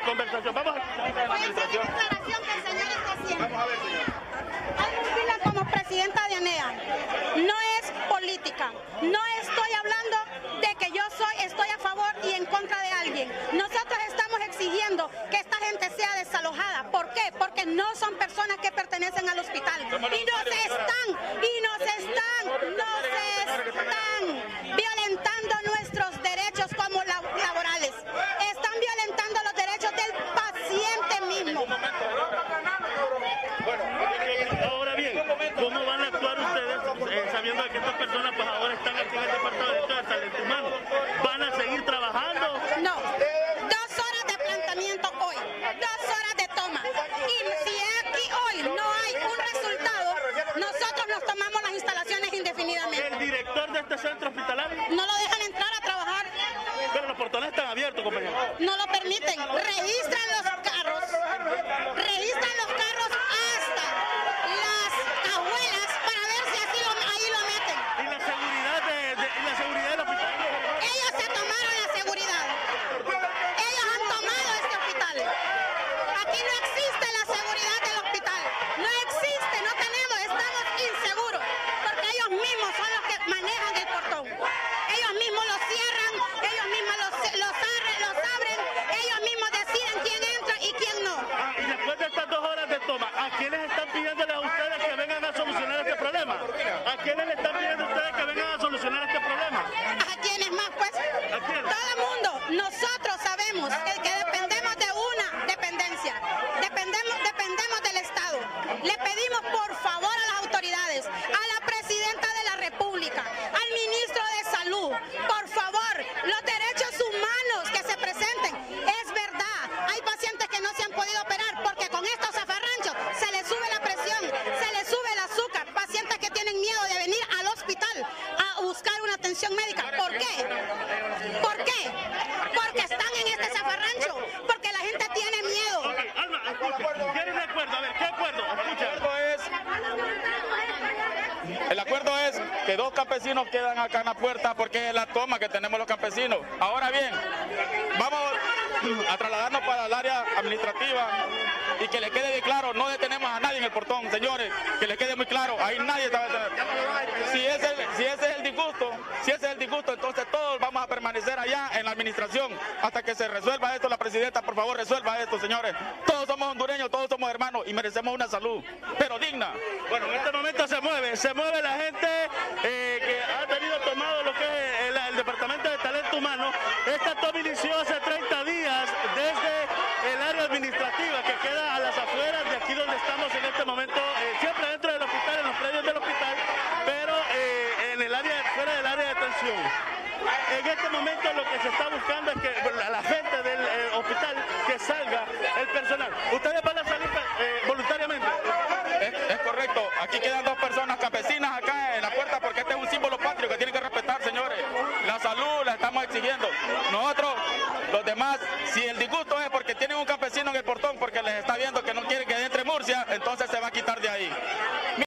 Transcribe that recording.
conversación. Vamos a escuchar la administración. declaración que el señor está haciendo. Vamos a ver, señor. Algo como presidenta de ANEA. No es política. No estoy hablando de que yo soy, estoy a favor y en contra de alguien. Nosotros estamos exigiendo que esta gente sea desalojada. ¿Por qué? Porque no son personas que pertenecen al hospital. Y están, y nos están, nos están violentando nuestros derechos como la- laborales. Están violentando los derechos del paciente mismo. Ahora bien, ¿cómo van a actuar ustedes eh, sabiendo que estas personas pues ahora están aquí en el Departamento de Talento Humano? ¿Van a seguir trabajando? No, dos horas de planteamiento hoy, dos horas de toma. Y si aquí hoy no hay un resultado, nosotros nos tomamos las instalaciones indefinidamente. El director de este centro hospitalario, No lo dejan entrar a trabajar, pero los portones están abiertos, compañero. no lo permiten. Registran los carros, registran los carros hasta las cajuelas para ver si así lo, ahí lo meten. Y la seguridad de, de- y la seguridad del hospital. Ellos se tomaron la seguridad. Ellos han tomado este hospital. Aquí no existe la seguridad del hospital. No existe, no tenemos, estamos inseguros. Porque ellos mismos son los que manejan el portón. Ellos mismos lo cierran, ellos mismos los, los, abren, los abren, ellos mismos deciden quién entra y quién no. Ah, y después de estas dos horas de toma, ¿a quiénes están pidiéndole a ustedes que vengan a solucionar este problema? ¿A quiénes le están pidiendo a ustedes que vengan a solucionar este problema? ¿A quiénes más? Pues ¿A quién? todo el mundo, nosotros sabemos que, que dependemos de una dependencia, dependemos, dependemos del Estado. Le pedimos por favor a las autoridades, a la presidenta de la República, al ministro de Salud, por favor, los derechos humanos que se presenten. Es verdad, hay pacientes que no se han podido operar porque con estos zafarranchos se les sube la presión, se les sube el azúcar, pacientes que tienen miedo de venir al hospital a buscar una atención médica. ¿Por qué? ¿Por qué? Porque están en este zafarrancho, porque la gente tiene miedo. Ok, Alma, escucha. ¿Quieren un acuerdo? A ver, ¿qué acuerdo? Escucha. acuerdo es, el acuerdo es que dos campesinos quedan acá en la puerta porque es la toma que tenemos los campesinos. Ahora bien, vamos a trasladarnos para el área administrativa y que le quede claro, no detenemos a nadie en el portón, señores, que le quede muy claro, ahí nadie está. Si ese, si ese es el disgusto, si ese es el disgusto, entonces todos vamos a permanecer allá en administración hasta que se resuelva esto. La presidenta, por favor, resuelva esto, señores. Todos somos hondureños, todos somos hermanos y merecemos una salud, pero digna. Bueno, en este momento se mueve, se mueve la gente eh, que ha tenido tomado lo que es el, el Departamento de Talento Humano. Esta toma inició hace 30 días desde el área administrativa que queda a las afueras de aquí donde estamos en este momento, eh, siempre dentro del hospital, en los predios del hospital, pero eh, en el área, fuera del área de atención. En este momento lo que se está buscando es que bueno, la, gente del eh, hospital que salga el personal. Ustedes van a salir eh, voluntariamente. Es, es correcto, aquí quedan dos personas campesinas acá en la puerta porque este es un símbolo patrio que tienen que respetar, señores. La salud la estamos exigiendo. Nosotros, los demás, si el disgusto